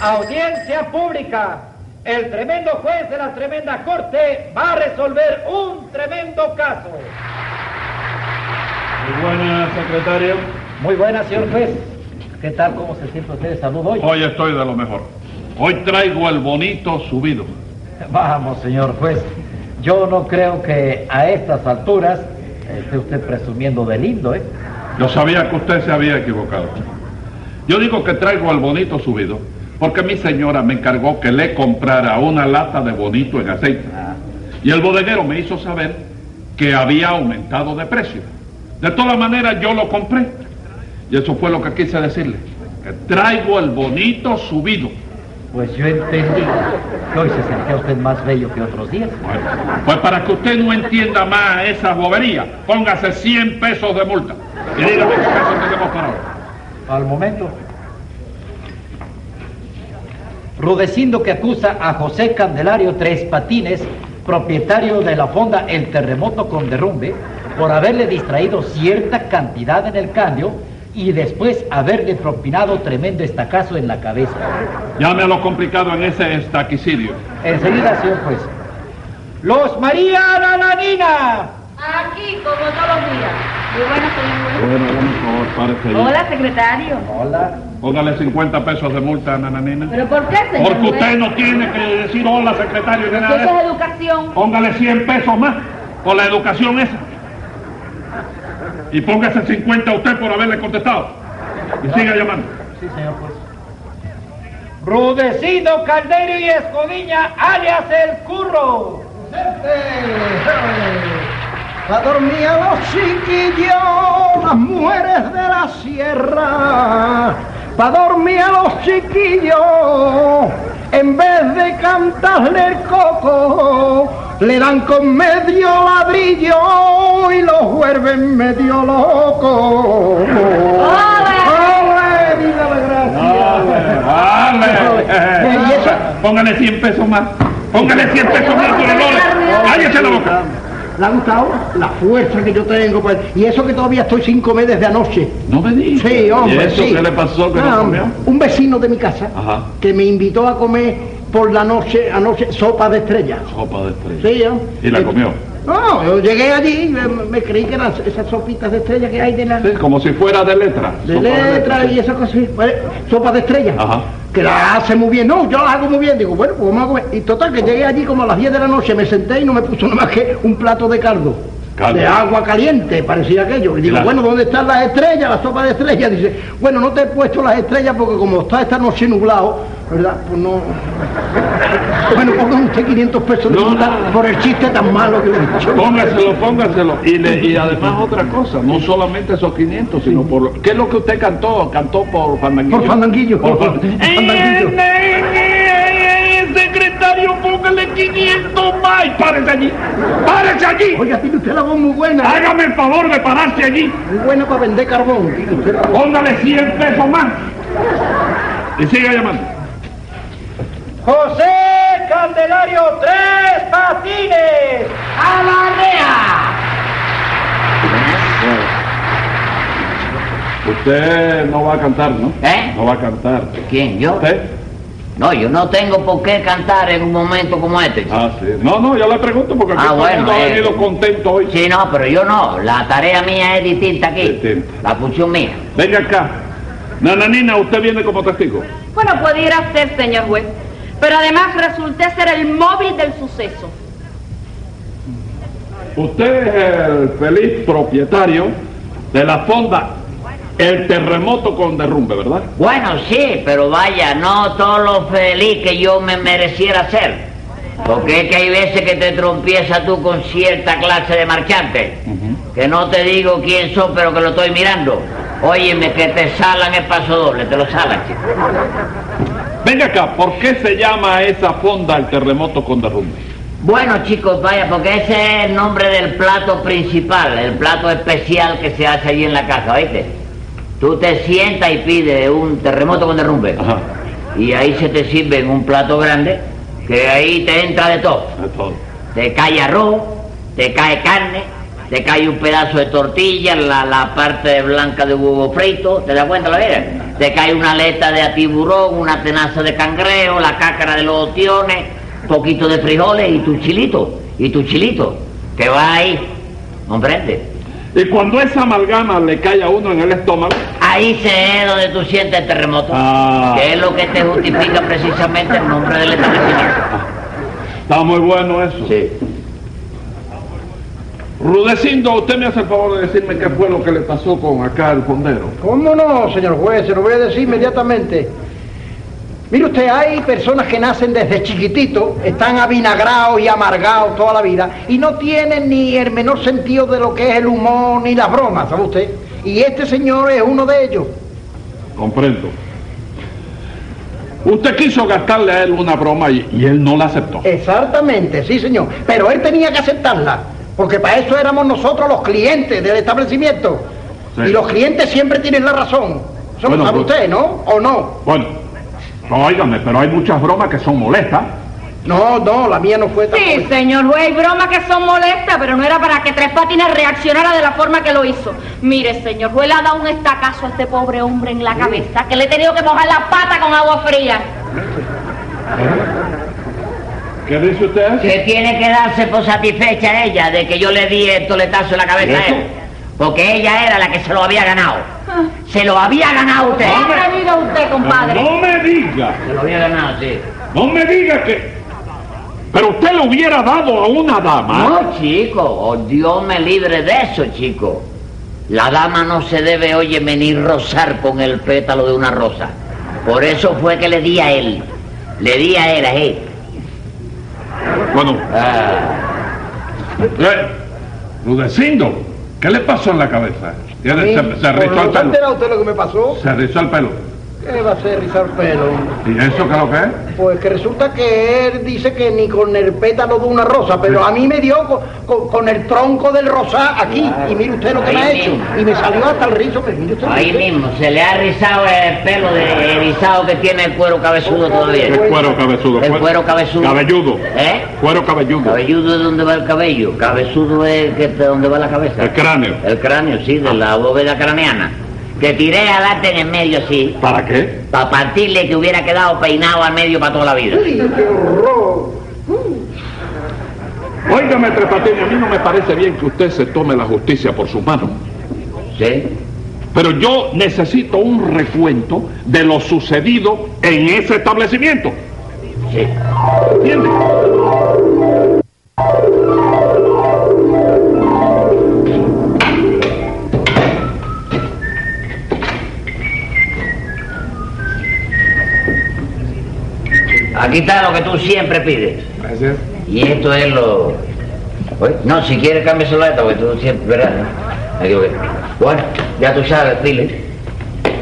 Audiencia pública. El tremendo juez de la tremenda corte va a resolver un tremendo caso. Muy buena, secretario. Muy buena, señor juez. ¿Qué tal? ¿Cómo se siente usted de salud hoy? Hoy estoy de lo mejor. Hoy traigo el bonito subido. Vamos, señor juez. Yo no creo que a estas alturas esté usted presumiendo de lindo, ¿eh? Yo sabía que usted se había equivocado. Yo digo que traigo el bonito subido porque mi señora me encargó que le comprara una lata de bonito en aceite. Y el bodeguero me hizo saber que había aumentado de precio. De todas maneras, yo lo compré. Y eso fue lo que quise decirle. Que traigo el bonito subido. Pues yo entendí que hoy se sentía usted más bello que otros días. Bueno, pues para que usted no entienda más esa bobería, póngase 100 pesos de multa. Y dígame qué pesos tenemos para hoy. Al momento. Rudecindo que acusa a José Candelario Tres Patines, propietario de la fonda El Terremoto con Derrumbe, por haberle distraído cierta cantidad en el cambio y después haberle propinado tremendo estacazo en la cabeza. Llame a lo complicado en ese estaquicidio. Enseguida, señor juez. Los María Nananina. Aquí, como todos los días. Muy buenas, señor. Bueno, favor, párese ahí. Hola, secretario. Hola. Póngale 50 pesos de multa a Nananina. ¿Pero por qué, señor Porque juez? usted no tiene que decir hola, secretario, de nada Eso es educación. Póngale 100 pesos más por la educación esa. Y póngase 50 a usted por haberle contestado. Y siga llamando. Sí, señor juez. Rudecindo Caldero y Escodiña, alias El Curro. Pa' dormir a los chiquillos, las mujeres de la sierra. Pa' dormir a los chiquillos, en vez de cantarle el coco, le dan con medio ladrillo y los vuelven medio loco. ¡Ole! ¡Viva la gracia! Vale, Eh, Póngale 100 pesos más. Póngale 100 pesos más por el. Cállese la boca. ¿Le ha gustado? La fuerza que yo tengo, pues. Y eso que todavía estoy sin comer desde anoche. No me diga. Sí, hombre, ¿Y eso sí. qué le pasó que Ah, no? Un vecino de mi casa Ajá. que me invitó a comer por la noche, anoche, sopa de estrella. Sopa de estrella. Sí, ¿no? ¿Y la Eh, comió? No, yo llegué allí y me, me creí que eran esas sopitas de estrella que hay de la... Sí, como si fuera de letra. De Sopa letra y esas cosas, pues, sopa de estrella. Ajá. Que la hace muy bien, no, yo la hago muy bien. Digo, bueno, pues vamos a comer. Y total, que llegué allí como a las 10 de la noche, me senté y no me puso nada más que un plato de caldo. Caldo. De agua caliente, parecía aquello. Y digo, bueno, ¿dónde están las estrellas? La sopa de estrellas. Dice, bueno, no te he puesto las estrellas porque como está esta noche nublado, ¿verdad? Pues no. Bueno, pongan usted 500 pesos de No, por el chiste tan malo que le he dicho. Póngaselo, póngaselo. Y, le- y además otra cosa, no solamente esos 500, sino por... lo- ¿Qué es lo que usted cantó? ¿Cantó por fandanguillo? Por fandanguillo. Por Por fan- fandanguillo. ¡Eh, eh, eh, secretario, póngale 500 más y párese allí. ¡Párese allí! Oiga, tiene usted la voz muy buena. Hágame el favor de pararse allí. Muy buena para vender carbón. Póngale 100 pesos más. Y siga llamando. José Candelario Tres Patines. ¡A la rea! Usted no va a cantar, ¿no? ¿Eh? No va a cantar. ¿Quién? ¿Yo? ¿Usted? No, yo no tengo por qué cantar en un momento como este. chico. Ah, sí. No, no, yo le pregunto porque aquí Ah, todo el mundo bueno, ha eh. venido contento hoy. Sí, no, pero yo no. La tarea mía es distinta aquí. Distinta. La función mía. Venga acá. Nananina, usted viene como testigo. Bueno, pudiera ser, señor juez. Pero además resulté ser el móvil del suceso. Usted es el feliz propietario de la fonda El Terremoto con Derrumbe, ¿verdad? Bueno, sí, pero vaya, no todo lo feliz que yo me mereciera ser. Porque es que hay veces que te trompiezas tú con cierta clase de marchante. Que no te digo quién son, pero que lo estoy mirando. Óyeme, que te salan el paso doble, te lo salan, chico. Venga acá, ¿por qué se llama esa fonda El Terremoto con Derrumbe? Bueno, chicos, vaya, porque ese es el nombre del plato principal, el plato especial que se hace allí en la casa, ¿oíste? Tú te sientas y pides un terremoto con derrumbe. Ajá. Y ahí se te sirve en un plato grande, que ahí te entra de todo. Es todo. Te cae arroz, te cae carne, te cae un pedazo de tortilla, la, la parte blanca de huevo frito, ¿te das cuenta la vida? Te cae una aleta de atiburón, una tenaza de cangrejo, la cácara de los otiones, poquito de frijoles y tu chilito, y tu chilito, que va ahí, ¿comprende? Y cuando esa amalgama le cae a uno en el estómago, Ahí se es donde tú sientes el terremoto, Ah. que es lo que te justifica precisamente el nombre del establecimiento. está muy bueno eso. Sí. Rudecindo, usted me hace el favor de decirme qué fue lo que le pasó con acá el fondero. ¿Cómo no, señor juez? Se lo voy a decir inmediatamente. Mire usted, hay personas que nacen desde chiquitito, están avinagrados y amargados toda la vida y no tienen ni el menor sentido de lo que es el humor ni las bromas, ¿sabe usted? Y este señor es uno de ellos. Comprendo. Usted quiso gastarle a él una broma y, y él no la aceptó. Exactamente, sí, señor. Pero él tenía que aceptarla, porque para eso éramos nosotros los clientes del establecimiento. Sí. Y los clientes siempre tienen la razón. Eso Bueno, lo sabe pues- usted, ¿no? ¿O no? Bueno, no, óigame, pero hay muchas bromas que son molestas. No, no, la mía no fue tan Sí, molesta. señor juez, hay bromas que son molestas, pero no era para que Tres Patines reaccionara de la forma que lo hizo. Mire, señor juez, le ha dado un estacazo a este pobre hombre en la cabeza, que le he tenido que mojar la pata con agua fría. ¿Qué dice usted? Que tiene que darse por satisfecha ella de que yo le di el toletazo en la cabeza a él. Porque ella era la que se lo había ganado. Se lo había ganado usted. ¿Cómo ha venido usted, compadre? No me diga, Se lo había ganado, sí. no me diga que... Pero usted le hubiera dado a una dama. No, chico, oh, Dios me libre de eso, chico. La dama no se debe, óyeme, ni rozar con el pétalo de una rosa. Por eso fue que le di a él. Le di a él, a él. Bueno, Ah, eh, Rudecindo, ¿qué le pasó en la cabeza? Se, se rizó el ¿no se pelo. entera usted lo que me pasó? Se rizó el pelo. ¿Qué va a ser rizar pelo? ¿Y eso qué es lo que es? Pues que resulta que él dice que ni con el pétalo de una rosa, pero a mí me dio con, con- con el tronco del rosá aquí. Y mire usted lo que me ha hecho. mismo. Y me salió hasta el rizo. que mire usted, ahí usted. mismo, se le ha rizado el pelo de erizado que tiene el cuero cabezudo todavía. El cuero cabezudo. El cuero cabezudo. Cabelludo. ¿Eh? Cuero cabelludo. Cabelludo es donde va el cabello, cabezudo es que, de donde va la cabeza. El cráneo. El cráneo, sí, de la bóveda craneana. Que tiré a darte en el medio, sí, ¿Para qué? para partirle que hubiera quedado peinado al medio para toda la vida. ¡Ay, qué horror! Óigame, Tres Patines, a mí no me parece bien que usted se tome la justicia por sus manos. ¿Sí? Pero yo necesito un recuento de lo sucedido en ese establecimiento. Sí. ¿Entiende? Aquí está lo que tú siempre pides. Gracias. Y esto es lo... Oye, No, si quieres cámbiaselo a esta, porque tú siempre ok. Bueno, ya tú sabes, Pile.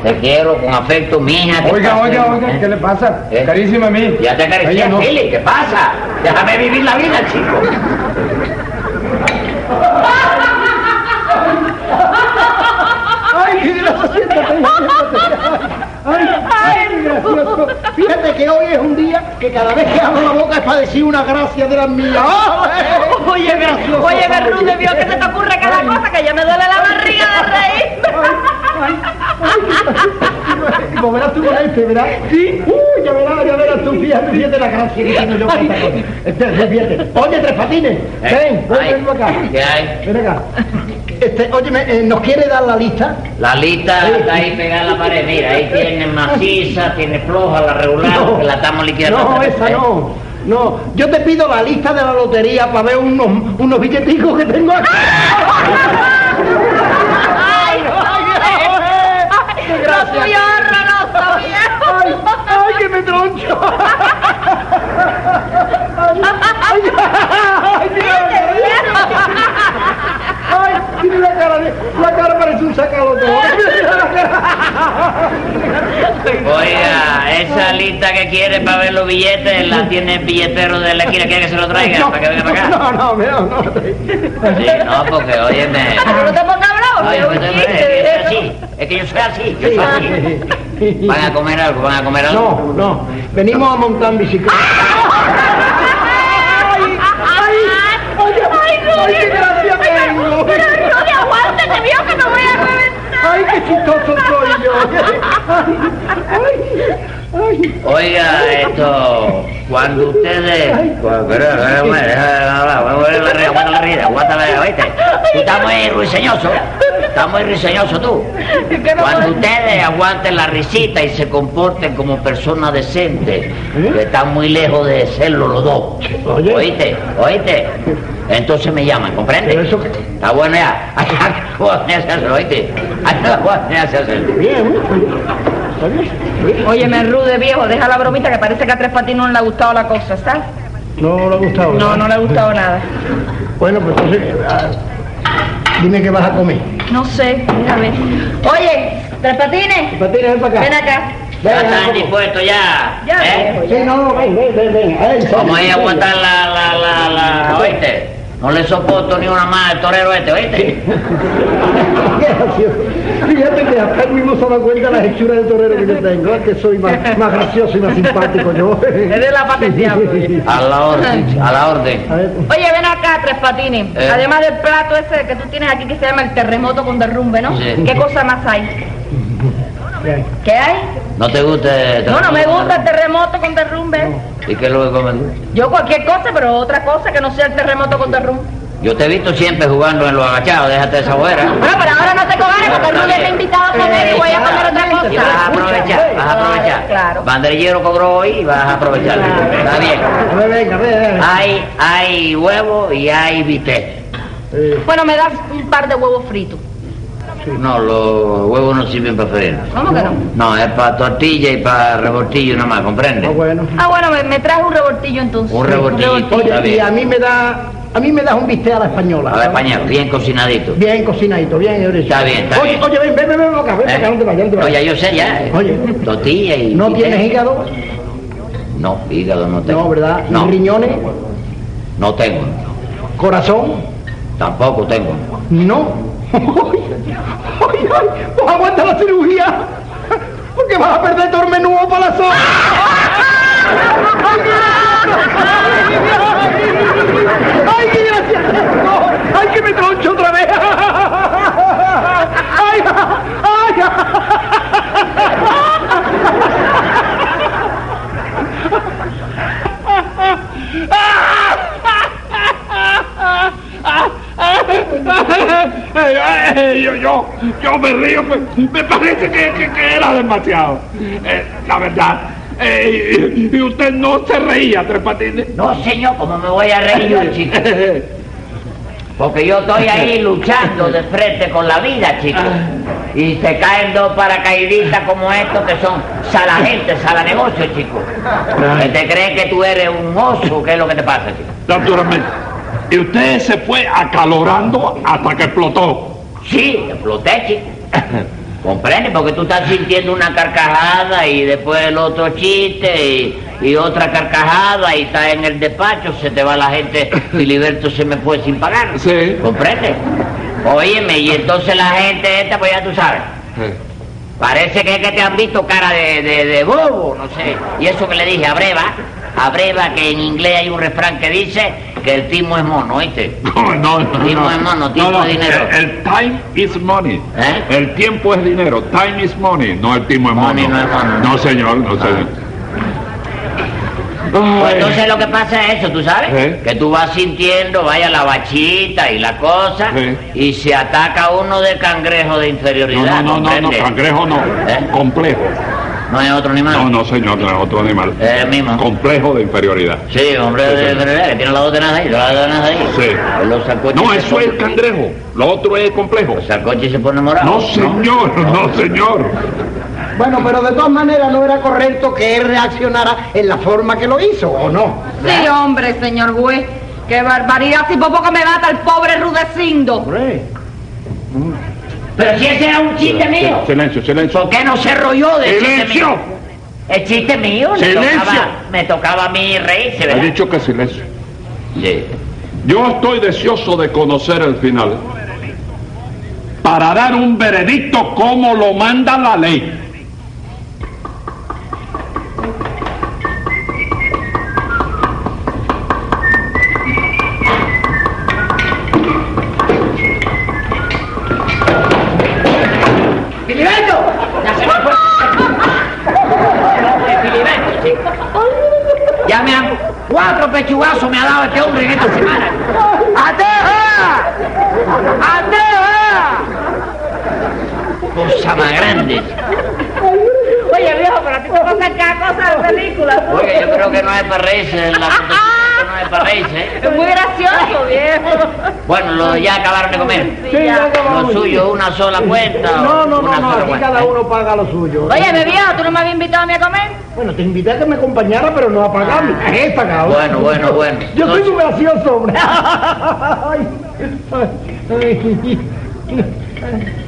Te quiero con afecto, mija. ¿qué Oiga, oiga, oiga, ¿Eh? ¿qué le pasa? ¿Eh? Carísima a mí. Ya te acaricié, no. Pili, ¿qué pasa? Déjame vivir la vida, chico. ¡Ay, qué gracioso! Siéntate, siéntate. ¡Ay, ay, qué gracioso! Fíjate que hoy es un día que cada vez que abro la boca es para decir una gracia de las mías. ¡Ay! Oye, gracioso oye. Berrude, vio que se te ocurre cada cosa que ya me duele la barriga de reír. Y pues verás tú con este, ¿verdad? Sí. Uy, ya verás, ya verás tú, fíjate, fíjate la gracia que tengo yo con esta cosa. Oye, Tres Patines, ven, ven, Ay, ven acá. ¿Qué hay? Ven acá. Este, óyeme, eh, ¿nos quiere dar la lista? La lista está ahí pegada en la pared. Mira, ahí tiene maciza, tiene floja, la regular, No. que la estamos liquidando. No, esa no. No, yo te pido la lista de la lotería para ver unos, unos billeticos que tengo aquí. ¡Ay, ¡Qué Lo tuyo es horroroso, ¡Ay, viejo. ay, que me troncho! ¡Ay, ay, ay, mira, ¡Ay, tiene la cara de... La cara parece un sacalote. Oiga, esa lista que quiere para ver los billetes la tiene el billetero de la esquina. ¿Quiere que se lo traiga para que venga para acá? No, no, mira, no. Sí, no, porque, óyeme. Pero no te pongas bravo, Ay, es pues, es que chiste. yo soy así, es que yo soy así, yo soy así. Van a comer algo, van a comer algo. No, no. Venimos a montar en bicicleta. ¡Ay! ¡Ay! ¡Ay! ¡Ay, qué gracia tengo! Pero Rudy, aguántate, vio que me voy a reventar. Ay, qué chistoso soy yo. Ay, ay, Oiga, esto, cuando ustedes... Pero, pero, ¿oíste? Tú estás muy ruiseñoso, estás muy ruiseñoso tú. ¿Qué no Cuando ustedes aguanten la risita y se comporten como personas decentes, que están muy lejos de serlo los dos. ¿Oíste? ¿Oíste? Entonces me llaman, ¿comprende? Eso Está bueno ya. Ay, ay, ¿cómo me hace hacerlo, oíste? Ay, ¿cómo me hace hacerlo? Bien. ¿Está bien? Bien. Óyeme, Rude, viejo, deja la bromita que parece que a Tres Patines no le ha gustado la cosa, ¿sabes? No le ha gustado. No, no le ha gustado nada. Bueno, pues entonces, ah, dime qué vas a comer. No sé, déjame ver. Oye, Tres Patines, Patines, ven para acá. ven acá. Ya están dispuestos ya. Ya, ¿eh? viejo, Sí, no, ven, ven, ven, ven. Vamos a ir a aguantar la, la, la, la, ¿oíste? No le soporto ni una más al torero este, ¿oíste? Fíjate que él mismo se da cuenta de las hechuras de torero que yo tengo. Es que soy más, más gracioso y más simpático yo. Es de la pues. A la orden, a la orden. A Oye, ven acá, Tres Patines. Eh. Además del plato ese que tú tienes aquí que se llama el terremoto con derrumbe, ¿no? Sí. ¿Qué cosa más hay? ¿Qué hay? ¿No te gusta? este No, no me gusta el terremoto con derrumbe. ¿Y qué es lo que comes? Yo cualquier cosa, pero otra cosa que no sea el terremoto con derrumbe. Yo te he visto siempre jugando en los agachados, déjate esa fuera. Bueno, pero ahora no te cobardes porque el me ha invitado a comer y voy a comer otra Y vas a cosa. aprovechar, vas a aprovechar. Claro. Banderillero cobró hoy y vas a aprovechar. Está bien. Hay, hay huevo y hay bistec. Bueno, me das un par de huevos fritos. No, los huevos no sirven para freír. ¿Cómo que no? No, es para tortilla y para revoltillo nada más, ¿comprende? ah, bueno. Ah, bueno, me, me traes un revoltillo entonces. Un revoltillito. Está Oye, y a mí me da, a mí me das un bistec a la española. A la española, bien cocinadito. Bien cocinadito, bien. Está bien, está oye, bien. Oye, ven, ven, ven, ven acá, ven para acá, no te vayas, no te vayas. ya yo sé ya. eh. Oye. Tortilla y... ¿No bistec. tienes hígado? No, hígado no tengo. No, ¿verdad? ¿Y No, riñones? no tengo. ¿Corazón? Tampoco tengo. No. Ay, ay, ay, pues aguanta la cirugía. Porque vas a perder todo el menú para la sopa. ¡Ay, qué gracia! ¡Ay, que me troncho otra vez! ¡Ay, ay! Yo, yo, yo me río, me, me parece que, que- que era demasiado. Eh, la verdad. Eh, y, y usted no se reía, Tres Patines. No, señor, ¿cómo me voy a reír yo, chico? Porque yo estoy ahí luchando de frente con la vida, chico. Y se caen dos paracaidistas como estos que son salagentes, salanegocios, chico. ¿Que ¿Te crees que tú eres un oso? ¿Qué es lo que te pasa, chico? Naturalmente. Y usted se fue acalorando hasta que explotó. Sí, exploté. ¿Comprende? Porque tú estás sintiendo una carcajada y después el otro chiste y, y otra carcajada y estás en el despacho, se te va la gente, Filiberto se me fue sin pagar. Sí. ¿Comprende? Óyeme, y entonces la gente esta, pues ya tú sabes, parece que es que te han visto cara de, de, de bobo, no sé. Y eso que le dije a Breva, a Breva que en inglés hay un refrán que dice que el timo es mono, ¿oíste? No, no, no. Tiempo no. es mono, tiempo No, no, es dinero. El, el time is money. ¿Eh? El tiempo es dinero. Time is money. No el tiempo es mono. Money no es mono. No, señor, no, señor. Pues entonces lo que pasa es eso, ¿tú sabes? Que tú vas sintiendo, vaya la bachita y la cosa, y se ataca uno de cangrejo de inferioridad. no, no, no, no, cangrejo no. ¿Eh? Complejo. No es otro animal. No, no, señor, no es otro animal. Es el mismo. Complejo de inferioridad. Sí, hombre Sí, de inferioridad, que tiene las dos tenas ahí, las dos tenas ahí. Sí. Los sacoches No, eso es ponen- cangrejo. Lo otro es complejo. Los sacoches se ponen morados. No, señor, no, señor. Bueno, pero de todas maneras no era correcto que él reaccionara en la forma que lo hizo, ¿o no? Sí, hombre, señor juez. Qué barbaridad, si por poco me mata el pobre Rudecindo. Hombre. Pero si ese era un chiste mío. Silencio, silencio. ¿Por qué no se rolló de chiste ¡Silencio! mío? El chiste mío, Silencio. tocaba, me tocaba a mí reírse, Ha ¿verdad? dicho que silencio. Sí. Yo estoy deseoso de conocer el final para dar un veredicto como lo manda la ley. Para reírse, la no es para reírse. ¿eh? Es muy gracioso, viejo. Bueno, lo, ya acabaron de comer. Sí, ya. acabamos. Lo suyo, una sola cuenta. No, no, una no, no, aquí cuenta, cada ¿eh? uno paga lo suyo. Oye, mi viejo, ¿tú no me habías invitado a mí a comer? Bueno, te invité a que me acompañara, pero no a pagarme. He pagado. Bueno, bueno, bueno. Yo soy No- muy gracioso, hombre.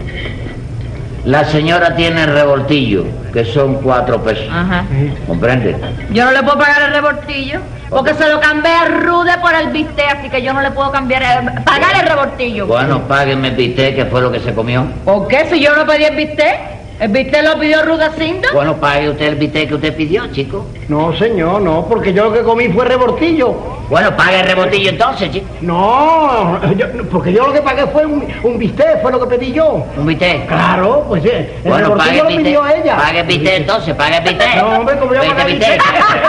La señora tiene revoltillo, que son cuatro pesos. Ajá. ¿Comprende? Yo no le puedo pagar el revoltillo, porque se lo cambié a Rude por el bistec, así que yo no le puedo cambiar el- pagar el revoltillo. Bueno, páguenme el bistec, que fue lo que se comió. ¿Por qué si yo no pedí el bistec? ¿El bistec lo pidió Rudecindo? Bueno, pague usted el bistec que usted pidió, chico. No, señor, no, porque yo lo que comí fue rebortillo. Bueno, pague el rebotillo entonces, chico. No, yo- porque yo lo que pagué fue un, un bistec, fue lo que pedí yo. Un bistec. Claro, pues eh, el Bueno, pague lo pidió ella. Pague el bistec entonces, pague el bistec. No, hombre, como yo pagué el bistec. bistec.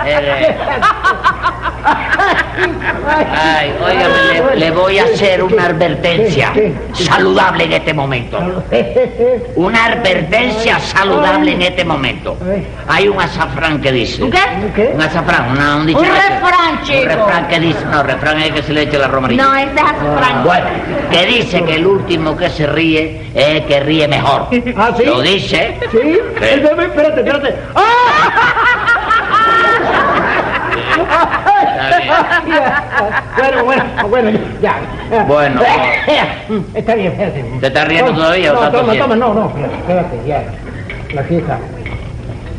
Ay, óigame, le, le voy a hacer una advertencia saludable en este momento. Una advertencia saludable en este momento. Hay un azafrán que dice. ¿Un qué? ¿Qué? Un azafrán, una, un dicho. Un refrán, chico. Un refrán que dice, no, refrán es que se le eche la romarilla. No, ese es azafrán. Bueno, que dice que el último que se ríe es el que ríe mejor. ¿Ah, sí? Lo dice. ¿Sí? Espérate, espérate, espérate. Está Bueno, bueno, bueno, ya. Bueno. Está bien, espérate. ¿Te estás riendo Toma, todavía No, toma, toma, no, no, espérate, ya. La fiesta.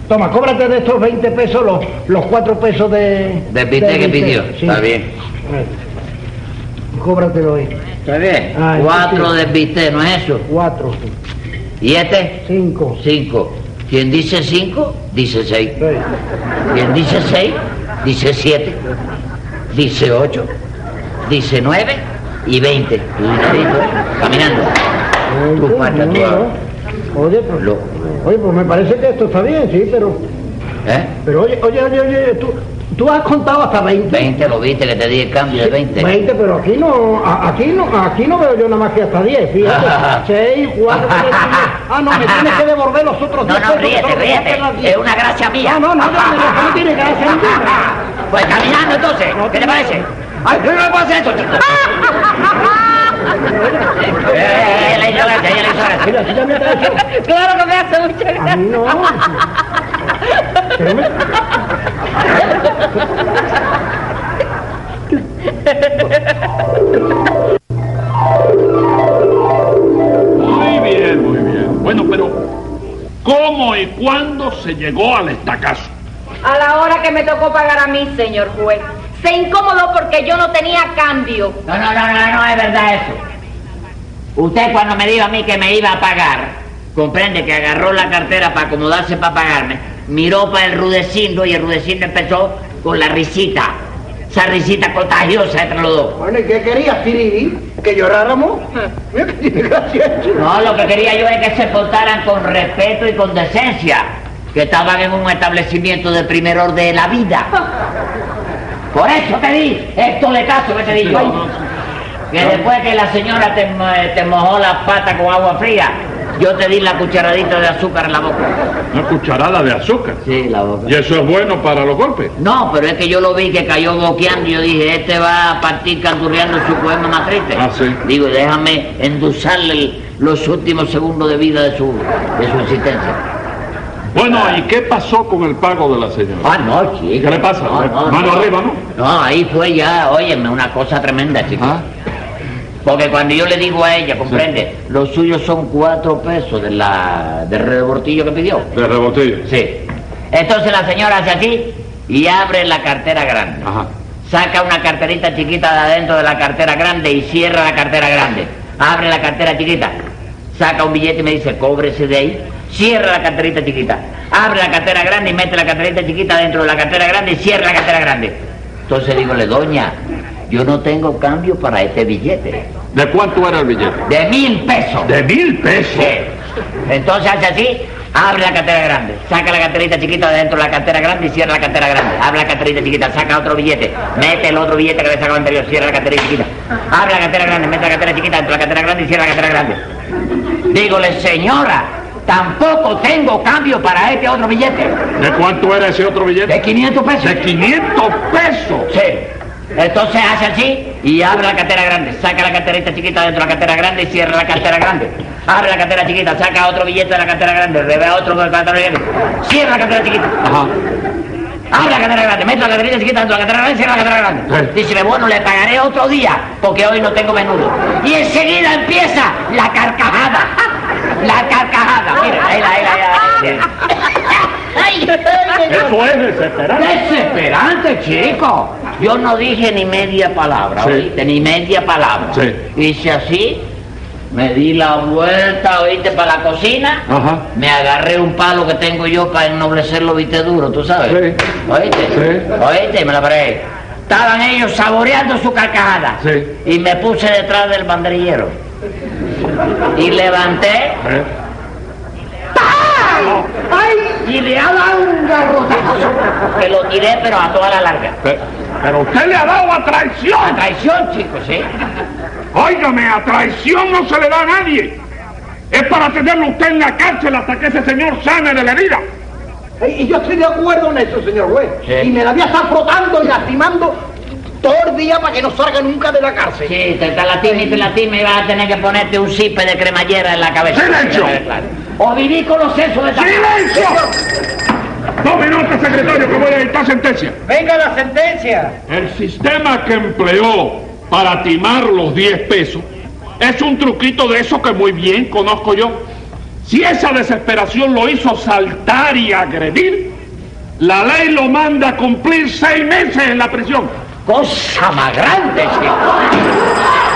Toma, cóbrate de estos 20 pesos los, los 4 pesos de... Del bistec que pidió. Sí. Está bien. Cóbratelo ahí. Está bien. Ay, Cuatro sí. de bistec, ¿no es eso? 4, ¿Y este? 5, Cinco. Quien dice cinco, dice seis. Quien dice seis, dice siete. Dice ocho. Dice nueve y veinte. Tú dinerito, ¿eh? caminando. Tú falta, tú. Oye, pues, oye, pues me parece que esto está bien, sí, pero... ¿Eh? Pero oye, oye, oye, oye, tú, tú has contado hasta 20. 20, lo viste que te di el cambio de 20. 20, pero aquí no, aquí no, aquí no veo yo nada más que hasta 10, fíjate. 6, 4, 3, Ah, no, me tienes que devolver los otros No, 10 no, pesos, ríete, ríete. saques las 10. Es una gracia mía. No, no, no, no, no, no tiene gracia ninguna. Pues caminando entonces, ¿qué te parece? Ay, no puedo hacer eso, chico. Eh. Mira, ya me. Claro que me hace mucha gracia. no. Muy bien, muy bien. Bueno, pero ¿cómo y cuándo se llegó al estacazo? A la hora que me tocó pagar a mí, señor juez. Se incomodó porque yo no tenía cambio. No, no, no, no, no es verdad eso. Usted cuando me dijo a mí que me iba a pagar, comprende que agarró la cartera para acomodarse para pagarme, miró para el rudecindo y el rudecindo empezó con la risita. Esa risita contagiosa entre los dos. Bueno, ¿y qué querías, Tiriri? ¿Que lloráramos? No, lo que quería yo es que se portaran con respeto y con decencia, que estaban en un establecimiento de primer orden de la vida. Por eso te di esto de caso que te di yo. Que después que la señora te, mo- te mojó las patas con agua fría, yo te di la cucharadita de azúcar en la boca. Una cucharada de azúcar. Sí, la boca. ¿Y eso es bueno para los golpes? No, pero es que yo lo vi que cayó boqueando y yo dije, este va a partir canturreando su poema más triste. Ah, sí. Digo, déjame endulzarle los últimos segundos de vida de su, de su existencia. Bueno, ¿y qué pasó con el pago de la señora? Ah, no, chico. ¿Qué le pasa? Mano arriba, ¿no? No, ahí fue ya, óyeme, una cosa tremenda, chico. Ah. Porque cuando yo le digo a ella, comprende, los suyos son cuatro pesos de la, del rebortillo que pidió. De rebotillo. Sí. Entonces la señora hace así y abre la cartera grande. Ajá. Saca una carterita chiquita de adentro de la cartera grande y cierra la cartera grande. Abre la cartera chiquita. Saca un billete y me dice, cóbrese de ahí. Cierra la carterita chiquita. Abre la cartera grande y mete la carterita chiquita dentro de la cartera grande y cierra la cartera grande. Entonces dígole, doña, yo no tengo cambio para este billete. ¿De cuánto era el billete? De mil pesos. De mil pesos. Sí. Entonces hace así Abre la cartera grande, saca la carterita chiquita de dentro de la cartera grande y cierra la cartera grande. Abre la carterita chiquita, saca otro billete, mete el otro billete que le sacado anterior, cierra la cartera chiquita. Abre la cartera grande, mete la cartera chiquita dentro de la cartera grande y cierra la cartera grande. Dígole, señora, tampoco tengo cambio para este otro billete. ¿De cuánto era ese otro billete? De 500 pesos. De 500 pesos. Sí. Entonces hace así y abre la cartera grande, saca la carterita chiquita dentro de la cartera grande y cierra la cartera grande. Abre la cartera chiquita, saca otro billete de la cartera grande, revés otro con el cartera grande, cierra la cartera chiquita. Ajá. Abre la cartera grande, mete la carterita chiquita dentro de la cartera grande y cierra la cartera grande. Dice, bueno, le pagaré otro día porque hoy no tengo menudo. Y enseguida empieza la carcajada. La carcajada. Mira, ahí, ahí, ahí, ahí. Ay. Eso es desesperante. Desesperante, chico. Yo no dije ni media palabra, Sí. ¿oíste? Ni media palabra. Sí. Hice así, me di la vuelta, ¿oíste? Para la cocina. Ajá. Me agarré un palo que tengo yo para ennoblecerlo, ¿viste? Duro, ¿tú sabes? Sí. ¿Oíste? Sí. ¿Oíste? Me la paré. Estaban ellos saboreando su carcajada. Sí. Y me puse detrás del banderillero. Y levanté ¿Eh? Y le ha dado un garrotazo. Que lo tiré, pero a toda la larga. Pe- Pero usted le ha dado a A traición. traición, chicos, ¿sí? Óigame, a traición no se le da a nadie. Es para tenerlo usted en la cárcel hasta que ese señor sane de la herida. Y yo estoy de acuerdo en eso, señor juez. Sí. Y me la voy a estar frotando y lastimando todo el día para que no salga nunca de la cárcel. Sí, te, te lastima y te lastima y vas a tener que ponerte un zipe de cremallera en la cabeza. ¡Silencio! O vivir con los sesos de. ¡Silencio! Tome nota, secretario, que voy a dictar sentencia. Venga la sentencia. El sistema que empleó para timar los 10 pesos es un truquito de eso que muy bien conozco yo. Si esa desesperación lo hizo saltar y agredir, la ley lo manda a cumplir seis meses en la prisión. Cosa más grande, chico.